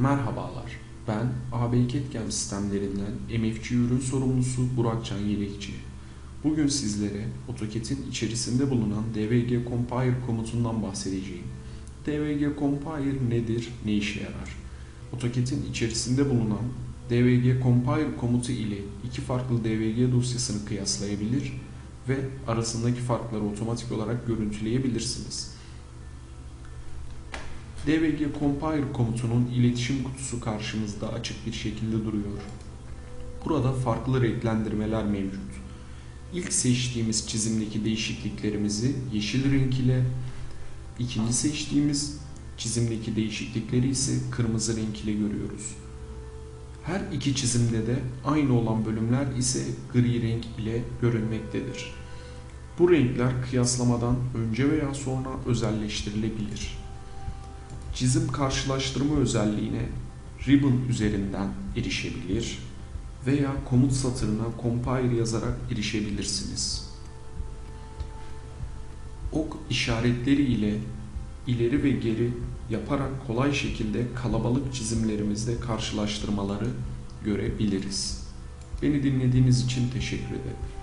Merhabalar, ben AB Ketgem sistemlerinden MFC ürün sorumlusu Burakcan Yelekçi. Bugün sizlere AutoCAD'in içerisinde bulunan DVG Compile komutundan bahsedeceğim. DVG Compile nedir, ne işe yarar? AutoCAD'in içerisinde bulunan DVG Compile komutu ile iki farklı DVG dosyasını kıyaslayabilir ve arasındaki farkları otomatik olarak görüntüleyebilirsiniz. DVG Compile komutunun iletişim kutusu karşımızda açık bir şekilde duruyor. Burada farklı renklendirmeler mevcut. İlk seçtiğimiz çizimdeki değişikliklerimizi yeşil renk ile, ikinci seçtiğimiz çizimdeki değişiklikleri ise kırmızı renk ile görüyoruz. Her iki çizimde de aynı olan bölümler ise gri renk ile görünmektedir. Bu renkler kıyaslamadan önce veya sonra özelleştirilebilir. Çizim karşılaştırma özelliğine Ribbon üzerinden erişebilir veya komut satırına compile yazarak erişebilirsiniz. Ok işaretleri ile ileri ve geri yaparak kolay şekilde kalabalık çizimlerimizde karşılaştırmaları görebiliriz. Beni dinlediğiniz için teşekkür ederim.